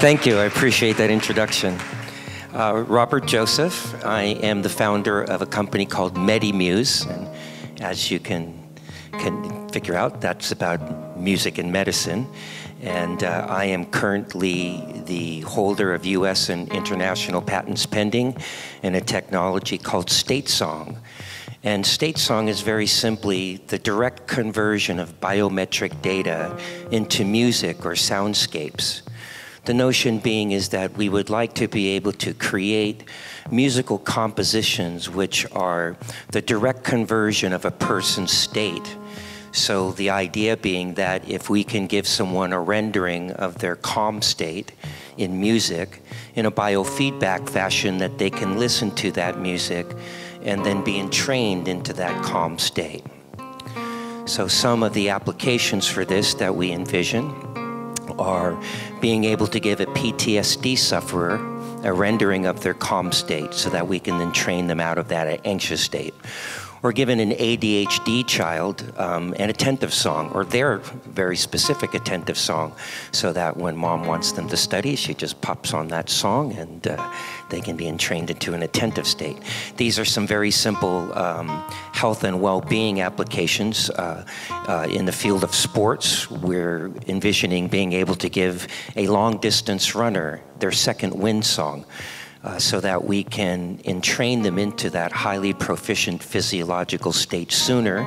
Thank you. I appreciate that introduction. Uh, Robert Joseph. I am the founder of a company called MediMuse, and as you can can figure out, that's about music and medicine. And uh, I am currently the holder of U.S. and international patents pending in a technology called StateSong. And StateSong is very simply the direct conversion of biometric data into music or soundscapes. The notion being is that we would like to be able to create musical compositions which are the direct conversion of a person's state. So the idea being that if we can give someone a rendering of their calm state in music in a biofeedback fashion that they can listen to that music and then be entrained into that calm state. So some of the applications for this that we envision are being able to give a PTSD sufferer a rendering of their calm state so that we can then train them out of that anxious state or given an ADHD child um, an attentive song or their very specific attentive song so that when mom wants them to study, she just pops on that song and uh, they can be entrained into an attentive state. These are some very simple um, health and well-being applications. Uh, uh, in the field of sports, we're envisioning being able to give a long-distance runner their second wind song uh, so that we can entrain them into that highly proficient physiological state sooner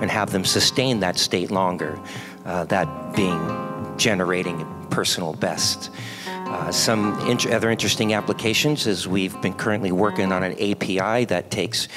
and have them sustain that state longer, uh, that being generating personal best. Uh, some int other interesting applications is we've been currently working on an API that takes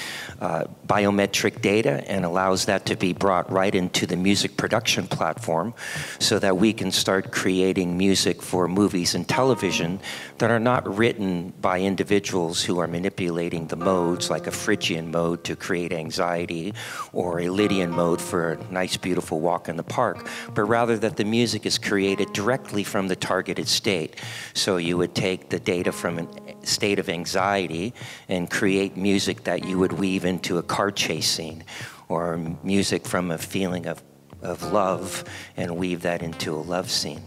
uh, biometric data and allows that to be brought right into the music production platform so that we can start creating music for movies and television that are not written by individuals who are manipulating the modes like a Phrygian mode to create anxiety or a Lydian mode for a nice beautiful walk in the park, but rather that the music is created directly from the targeted state. So you would take the data from a state of anxiety and create music that you would weave into a car chase scene or music from a feeling of, of love and weave that into a love scene.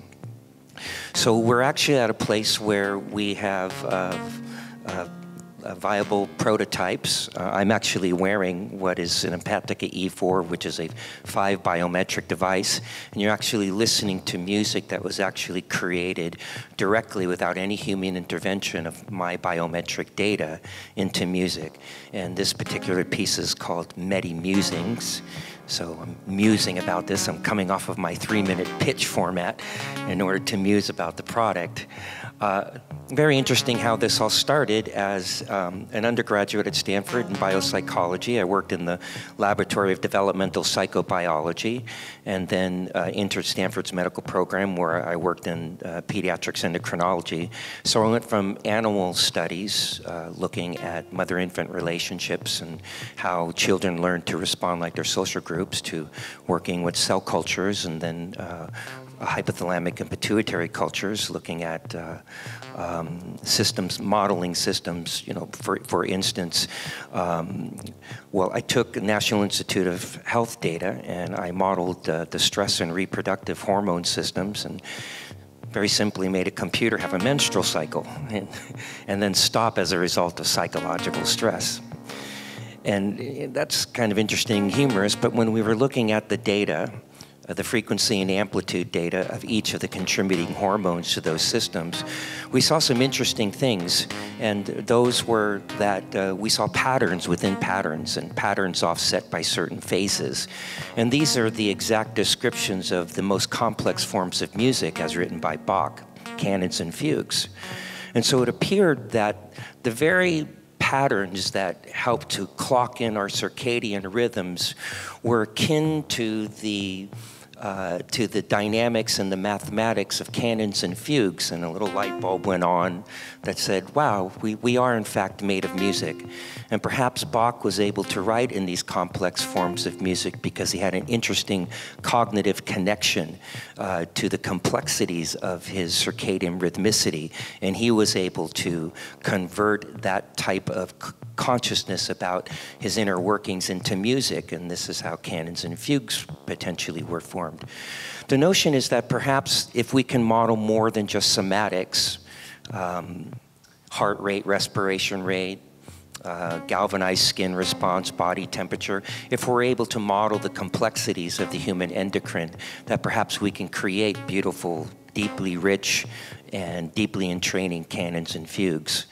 So we're actually at a place where we have uh, uh, viable prototypes. Uh, I'm actually wearing what is an Empatica E4, which is a five biometric device, and you're actually listening to music that was actually created directly without any human intervention of my biometric data into music. And this particular piece is called Medi Musings. So I'm musing about this. I'm coming off of my three minute pitch format in order to muse about the product. Uh, very interesting how this all started as um, an undergraduate at Stanford in biopsychology. I worked in the Laboratory of Developmental Psychobiology and then uh, entered Stanford's medical program where I worked in uh, pediatrics endocrinology. So I went from animal studies, uh, looking at mother-infant relationships and how children learn to respond like their social groups to working with cell cultures and then uh, hypothalamic and pituitary cultures, looking at uh, um, systems, modeling systems, you know, for, for instance, um, well, I took National Institute of Health data and I modeled uh, the stress and reproductive hormone systems and very simply made a computer have a menstrual cycle and, and then stop as a result of psychological stress. And that's kind of interesting, humorous, but when we were looking at the data, the frequency and amplitude data of each of the contributing hormones to those systems, we saw some interesting things. And those were that uh, we saw patterns within patterns and patterns offset by certain phases. And these are the exact descriptions of the most complex forms of music as written by Bach, canons and fugues. And so it appeared that the very patterns that help to clock in our circadian rhythms were akin to the uh, to the dynamics and the mathematics of canons and fugues, and a little light bulb went on that said, wow, we, we are in fact made of music. And perhaps Bach was able to write in these complex forms of music because he had an interesting cognitive connection uh, to the complexities of his circadian rhythmicity, and he was able to convert that type of consciousness about his inner workings into music, and this is how canons and fugues potentially were formed. The notion is that perhaps if we can model more than just somatics, um, heart rate, respiration rate, uh, galvanized skin response, body temperature, if we're able to model the complexities of the human endocrine, that perhaps we can create beautiful, deeply rich, and deeply entraining canons and fugues.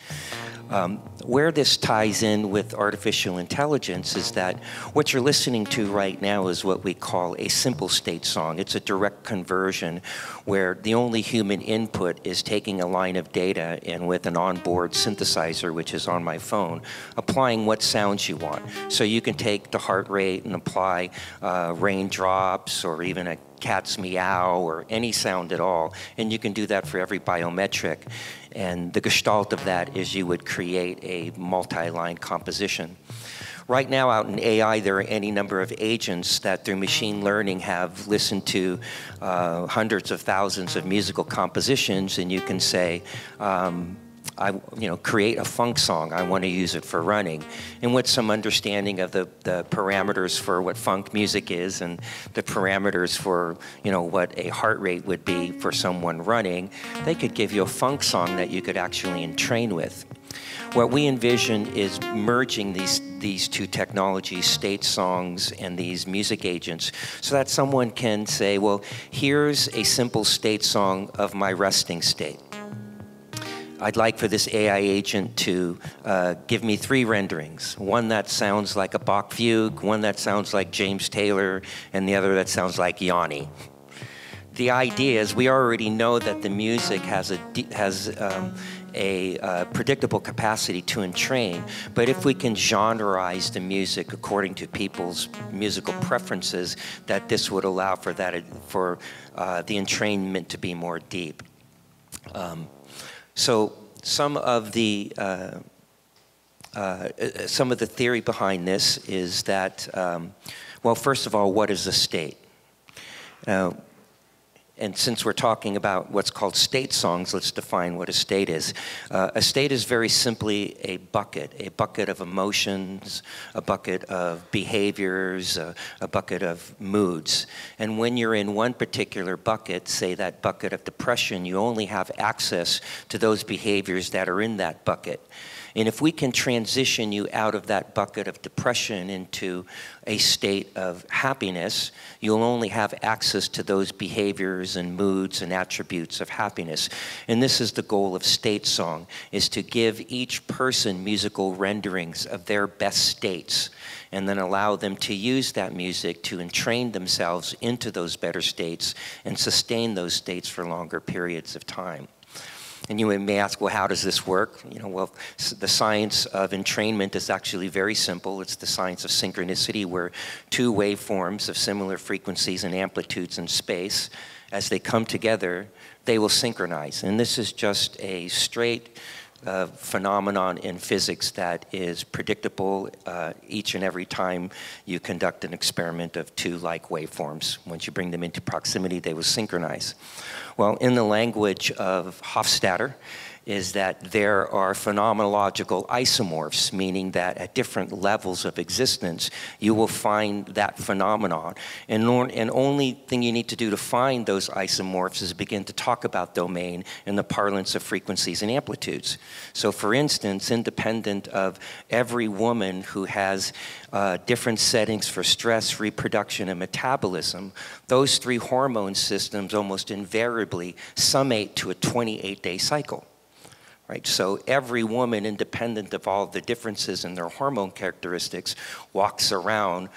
Um, where this ties in with artificial intelligence is that what you're listening to right now is what we call a simple state song. It's a direct conversion where the only human input is taking a line of data and with an onboard synthesizer, which is on my phone, applying what sounds you want. So you can take the heart rate and apply uh, raindrops or even a cat's meow or any sound at all. And you can do that for every biometric. And the gestalt of that is you would create a multi-line composition. Right now out in AI, there are any number of agents that through machine learning have listened to uh, hundreds of thousands of musical compositions and you can say, um, I, you know, create a funk song. I want to use it for running. And with some understanding of the, the parameters for what funk music is and the parameters for, you know, what a heart rate would be for someone running, they could give you a funk song that you could actually entrain with. What we envision is merging these, these two technologies, state songs and these music agents, so that someone can say, well, here's a simple state song of my resting state I'd like for this AI agent to uh, give me three renderings. One that sounds like a Bach fugue, one that sounds like James Taylor, and the other that sounds like Yanni. The idea is we already know that the music has a, has, um, a uh, predictable capacity to entrain, but if we can genreize the music according to people's musical preferences, that this would allow for that for uh, the entrainment to be more deep. Um, so some of the uh, uh, some of the theory behind this is that, um, well, first of all, what is a state? Uh, and since we're talking about what's called state songs, let's define what a state is. Uh, a state is very simply a bucket, a bucket of emotions, a bucket of behaviors, a, a bucket of moods. And when you're in one particular bucket, say that bucket of depression, you only have access to those behaviors that are in that bucket. And if we can transition you out of that bucket of depression into a state of happiness, you'll only have access to those behaviors and moods and attributes of happiness. And this is the goal of State Song, is to give each person musical renderings of their best states and then allow them to use that music to entrain themselves into those better states and sustain those states for longer periods of time. And you may ask, well, how does this work? You know, well, the science of entrainment is actually very simple. It's the science of synchronicity, where two waveforms of similar frequencies and amplitudes in space, as they come together, they will synchronize. And this is just a straight uh, phenomenon in physics that is predictable uh, each and every time you conduct an experiment of two like waveforms. Once you bring them into proximity, they will synchronize. Well, in the language of Hofstadter, is that there are phenomenological isomorphs, meaning that at different levels of existence, you will find that phenomenon. And, and only thing you need to do to find those isomorphs is begin to talk about domain in the parlance of frequencies and amplitudes. So for instance, independent of every woman who has uh, different settings for stress, reproduction, and metabolism, those three hormone systems almost invariably summate to a 28-day cycle. Right? So every woman, independent of all the differences in their hormone characteristics, walks around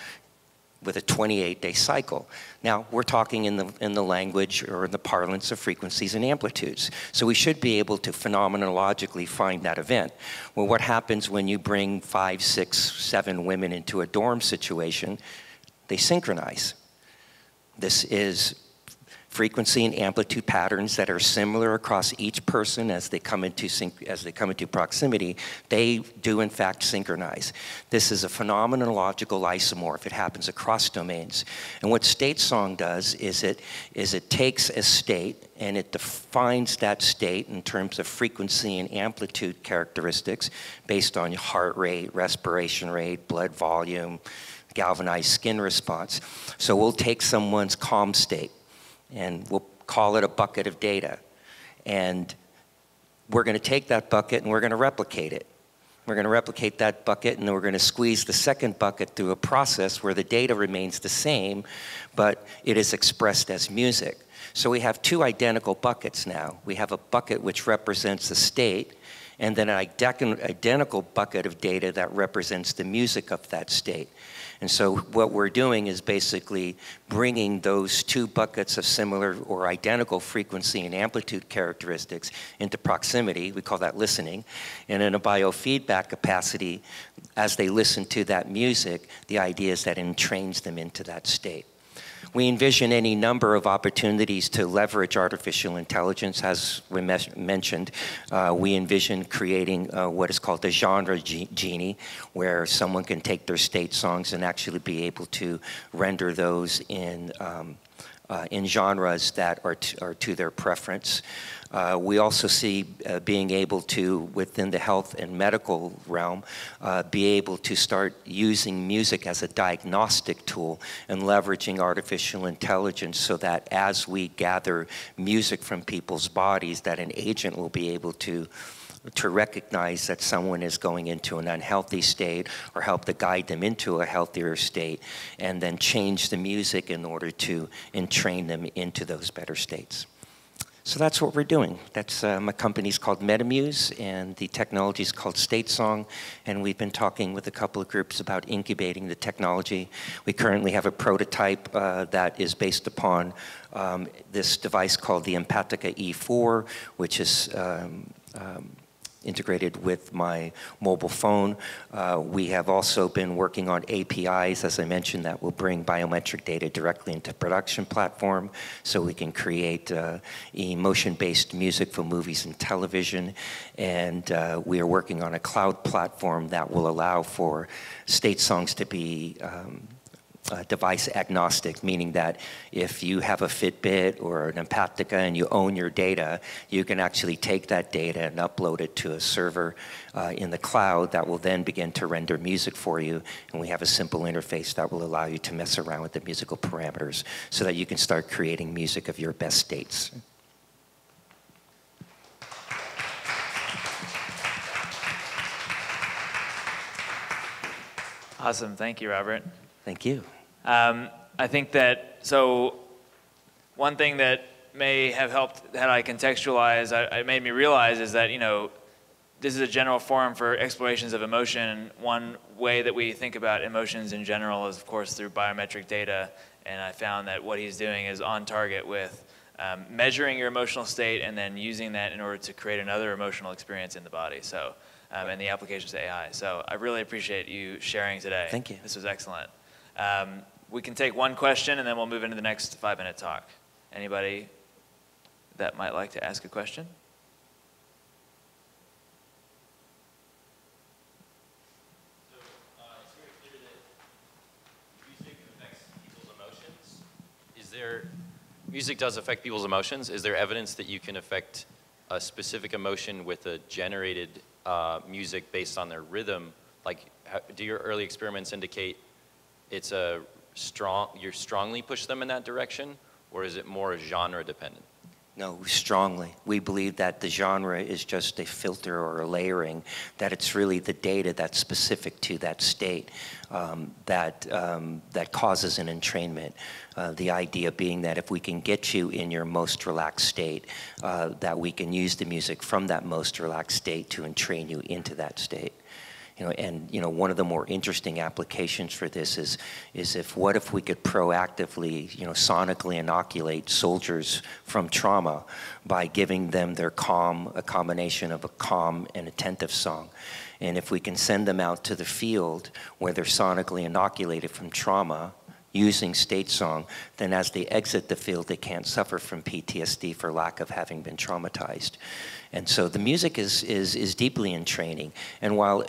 with a 28-day cycle. Now, we're talking in the, in the language or in the parlance of frequencies and amplitudes. So we should be able to phenomenologically find that event. Well, what happens when you bring five, six, seven women into a dorm situation? They synchronize. This is frequency and amplitude patterns that are similar across each person as they come into as they come into proximity, they do in fact synchronize. This is a phenomenological isomorph. It happens across domains. And what state song does is it is it takes a state and it defines that state in terms of frequency and amplitude characteristics based on heart rate, respiration rate, blood volume, galvanized skin response. So we'll take someone's calm state and we'll call it a bucket of data. And we're going to take that bucket and we're going to replicate it. We're going to replicate that bucket and then we're going to squeeze the second bucket through a process where the data remains the same, but it is expressed as music. So we have two identical buckets now. We have a bucket which represents the state, and then an identical bucket of data that represents the music of that state. And so what we're doing is basically bringing those two buckets of similar or identical frequency and amplitude characteristics into proximity. We call that listening. And in a biofeedback capacity, as they listen to that music, the idea is that it entrains them into that state. We envision any number of opportunities to leverage artificial intelligence. As we mentioned, uh, we envision creating uh, what is called the genre genie, where someone can take their state songs and actually be able to render those in um, uh, in genres that are, are to their preference. Uh, we also see uh, being able to, within the health and medical realm, uh, be able to start using music as a diagnostic tool and leveraging artificial intelligence so that as we gather music from people's bodies, that an agent will be able to to recognize that someone is going into an unhealthy state or help to guide them into a healthier state and then change the music in order to entrain them into those better states. So that's what we're doing. That's uh, my company's called MediMuse, and the technology is called StateSong. And we've been talking with a couple of groups about incubating the technology. We currently have a prototype uh, that is based upon um, this device called the Empatica E4, which is um, um, integrated with my mobile phone. Uh, we have also been working on APIs, as I mentioned, that will bring biometric data directly into production platform so we can create uh, emotion-based music for movies and television. And uh, we are working on a cloud platform that will allow for state songs to be um, uh, device agnostic, meaning that if you have a Fitbit or an Empatica and you own your data, you can actually take that data and upload it to a server uh, in the cloud that will then begin to render music for you. And we have a simple interface that will allow you to mess around with the musical parameters so that you can start creating music of your best states. Awesome. Thank you, Robert. Thank you. Um, I think that, so one thing that may have helped that I contextualize, I, it made me realize is that, you know, this is a general forum for explorations of emotion. One way that we think about emotions in general is, of course, through biometric data. And I found that what he's doing is on target with um, measuring your emotional state and then using that in order to create another emotional experience in the body. So, um, and the applications to AI. So I really appreciate you sharing today. Thank you. This was excellent. Um, we can take one question and then we'll move into the next five minute talk. Anybody that might like to ask a question? Is there music does affect people's emotions is there evidence that you can affect a specific emotion with a generated uh, music based on their rhythm like how, do your early experiments indicate it's a strong, you strongly push them in that direction, or is it more genre dependent? No, strongly. We believe that the genre is just a filter or a layering, that it's really the data that's specific to that state um, that, um, that causes an entrainment. Uh, the idea being that if we can get you in your most relaxed state, uh, that we can use the music from that most relaxed state to entrain you into that state. You know, and you know, one of the more interesting applications for this is, is if what if we could proactively, you know, sonically inoculate soldiers from trauma by giving them their calm, a combination of a calm and attentive song. And if we can send them out to the field where they're sonically inoculated from trauma, using state song, then as they exit the field, they can't suffer from PTSD for lack of having been traumatized. And so the music is, is, is deeply entraining. And while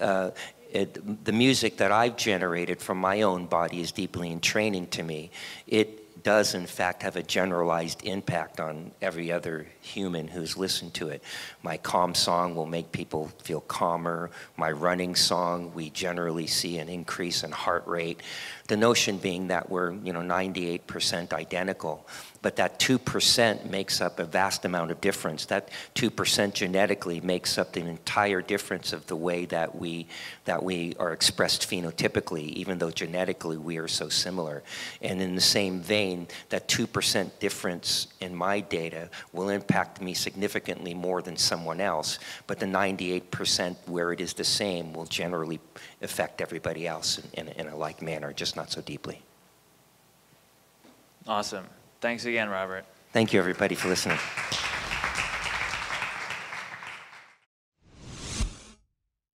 uh, it, the music that I've generated from my own body is deeply entraining to me. It does, in fact, have a generalized impact on every other human who's listened to it. My calm song will make people feel calmer. My running song, we generally see an increase in heart rate. The notion being that we're, you know, 98% identical, but that 2% makes up a vast amount of difference. That 2% genetically makes up the entire difference of the way that we, that we are expressed phenotypically, even though genetically we are so similar. And in the same vein, that 2% difference in my data will impact me significantly more than someone else, but the 98% where it is the same will generally affect everybody else in, in, in a like manner, just not so deeply. Awesome. Thanks again, Robert. Thank you, everybody, for listening.